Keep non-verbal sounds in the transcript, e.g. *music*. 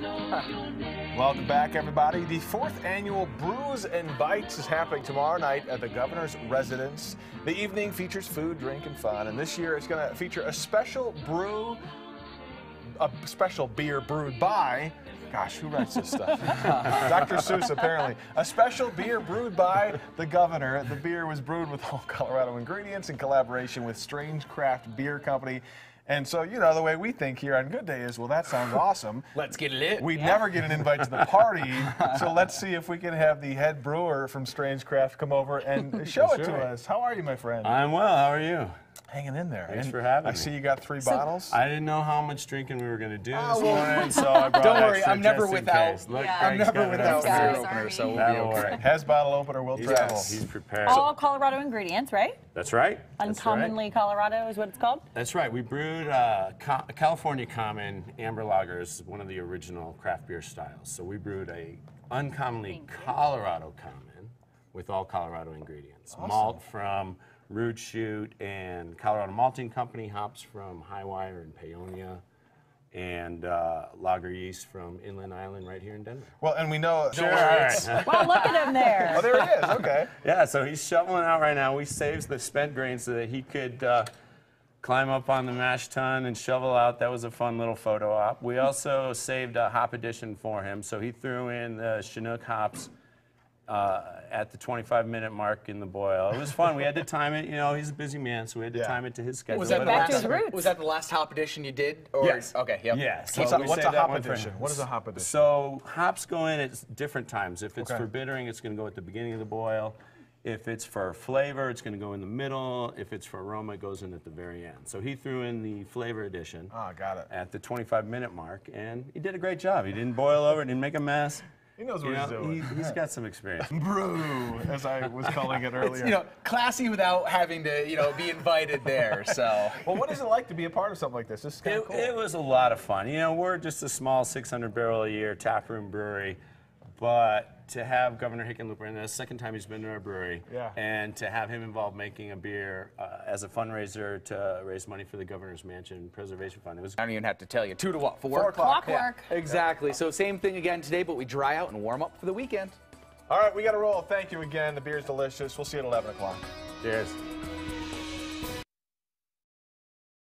*laughs* Welcome back, everybody. The fourth annual Brews and Bites is happening tomorrow night at the governor's residence. The evening features food, drink, and fun. And this year it's going to feature a special brew, a special beer brewed by. Gosh, who writes this stuff? *laughs* Dr. Seuss, apparently. A special beer brewed by the governor. The beer was brewed with all Colorado ingredients in collaboration with Strange Craft Beer Company. And so, you know, the way we think here on Good Day is, well, that sounds *laughs* awesome. Let's get lit. We'd never get an invite to the party, *laughs* so let's see if we can have the head brewer from Strange Craft come over and *laughs* show it That's to right. us. How are you, my friend? I'm well. How are you? Hanging in there. Thanks And for having I me. see you got three bottles. I didn't know how much drinking we were going to do Oh, this well, morning, *laughs* so I brought Don't worry, I'm never without- Look, Yeah. I'm never without up Sorry, beer there. opener, so we'll be That'll okay. work. Has bottle opener will travel. Yes. He's prepared. All Colorado ingredients, right? That's right. That's right. Uncommonly Colorado is what it's called. That's right. We brewed uh, Co- California Common Amber Lagers, one of the original craft beer styles. So we brewed a uncommonly Colorado Common with all Colorado ingredients. Malt from Root Shoot and Colorado Malting Company, hops from Highwire and Paonia, and uh, lager yeast from Inland Island right here in Denver. Well, and we know. All right. Wow, look at him there. Oh, there he is. Okay. *laughs* Yeah, so he's shoveling out right now. We saved the spent grain so that he could uh, climb up on the mash tun and shovel out. That was a fun little photo op. We also saved a hop addition for him, so he threw in the Chinook hops uh, at the 25 minute mark in the boil. It was fun. We had to time it. You know, he's a busy man, so we had to Yeah. time it to his schedule. Was that, the Back to last, his roots. was that the last hop addition you did? Or, Yes. Okay, yep. Yeah. So What's a, what's a hop one for addition? What is a hop addition? So hops go in at different times. If it's Okay. for bittering, it's going to go at the beginning of the boil. If it's for flavor, it's going to go in the middle. If it's for aroma, it goes in at the very end. So he threw in the flavor addition Ah, got it. at the 25 minute mark, and he did a great job. He didn't boil over, didn't make a mess. He knows You what he's know, doing. he, has got some experience. *laughs* Brew, as I was *laughs* calling it earlier. You know, classy without having to, you know, be invited there. *laughs* So. well, what is it like to be a part of something like this? This is kind It, of cool. it was a lot of fun. You know, we're just a small 600 barrel a year taproom brewery, but to have Governor Hickenlooper, and the second time he's been to our brewery, Yeah. and to have him involved making a beer uh, as a fundraiser to raise money for the Governor's Mansion Preservation Fund, it was I don't even have to tell you. Two to what? Four, Four o'clock. Clockwork. Exactly. So same thing again today, but we dry out and warm up for the weekend. All right, we got to roll. Thank you again. The beer's delicious. We'll see you at 11 o'clock. cheers.